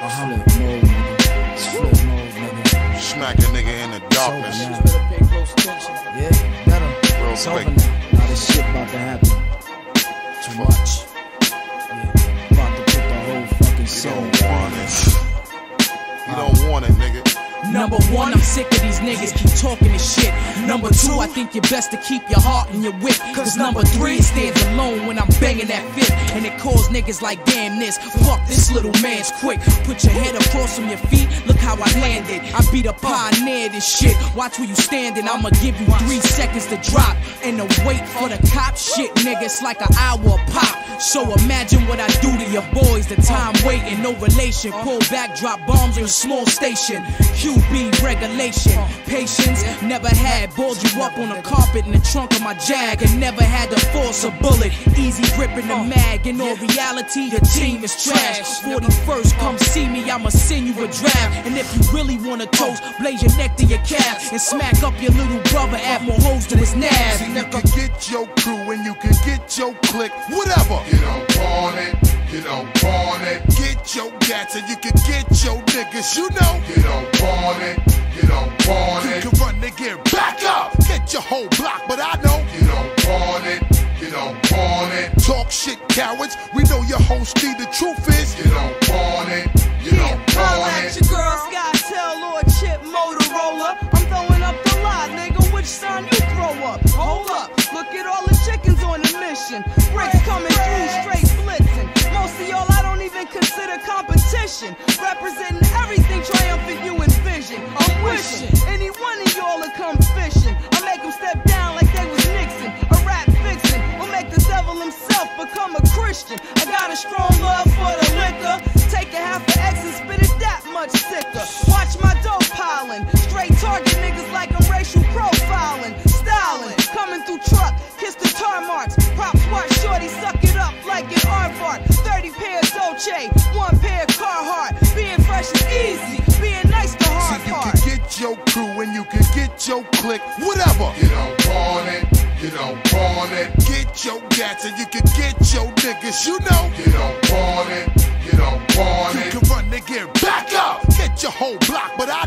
Muhammad nigga. Yeah. Real it's quick. now. This shit about to happen. Too much. Yeah, about to put the whole fucking soul. It. You don't want it, nigga. Number one, I'm sick of these niggas keep talking Number two, I think you're best to keep your heart and your wit. Cause number three, stands alone when I'm banging that fifth. And it calls niggas like damn this. Fuck this little man's quick. Put your head across from your feet, look how I landed. I be the pioneer this shit. Watch where you standing, I'ma give you three seconds to drop. And to wait for the cop shit, nigga, it's like an hour pop. So imagine what I do to your boys. The time waiting, no relation. Pull back, drop bombs in a small station. QB regulation, patience. Never had balled you up on the carpet in the trunk of my Jag, and never had to force a bullet. Easy gripping the mag. In all reality, your team is trash. 41st, come see me, I'ma send you a draft. And if you really wanna toast, blaze your neck to your calf and smack up your little brother. Add more hoes to his nab. See, you can get your crew and you can get your clique, whatever. You don't want it, you don't want it, Get your gats and you can get your niggas, you know. you don't want it, you don't want You it, whole block, but I know. you don't want it, you don't want it, Talk shit, cowards. We know your whole speed. The truth is, you don't want it, you don't Holla want at it. your girl, Skytel or Chip Motorola. I'm throwing up the lot, nigga. Which sign you throw up? Hold up, look at all the chickens on the mission. Bricks coming through, straight blitzing. Most of y'all I don't even consider competition. Representing everything triumphant you envision. I'm wishing any Christian. I got a strong love for the liquor. Take a half of X and spit it that much sicker. Watch my dope piling. Straight target niggas like I'm racial profiling. Styling. Coming through truck. Kiss the tar marks. Props watch shorty suck it up like an aardvark. 30 pair Dolce. One pair Carhartt. Being fresh is easy. Being nice the see, hard you part. can get your crew and you can get your clique, whatever. You don't want it, you don't want it, Get your gats and you can get your niggas, you know. you don't want it, you don't want You can run gear back up, get your whole block, but I